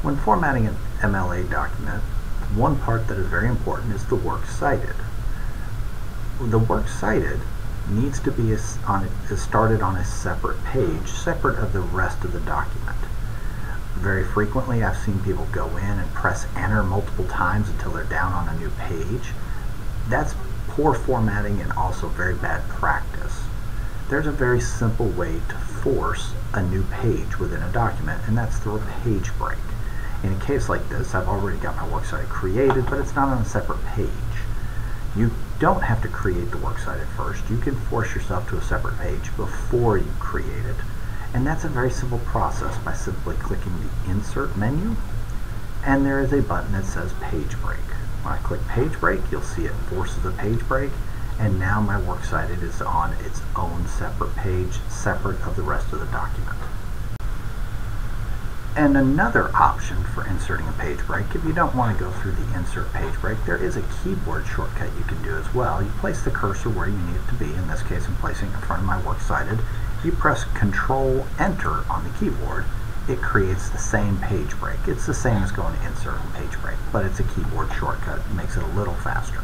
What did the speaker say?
When formatting an MLA document, one part that is very important is the works cited. The works cited needs to be on, started on a separate page, separate of the rest of the document. Very frequently I've seen people go in and press enter multiple times until they're down on a new page. That's poor formatting and also very bad practice. There's a very simple way to force a new page within a document and that's through a page break. In a case like this, I've already got my works cited created, but it's not on a separate page. You don't have to create the works cited first. You can force yourself to a separate page before you create it. And that's a very simple process by simply clicking the Insert menu, and there is a button that says Page Break. When I click Page Break, you'll see it forces a page break, and now my works cited is on its own separate page, separate of the rest of the document. And another option for inserting a page break, if you don't want to go through the insert page break, there is a keyboard shortcut you can do as well. You place the cursor where you need it to be. In this case, I'm placing it in front of my works cited. You press Control Enter on the keyboard, it creates the same page break. It's the same as going to insert and page break, but it's a keyboard shortcut. It makes it a little faster.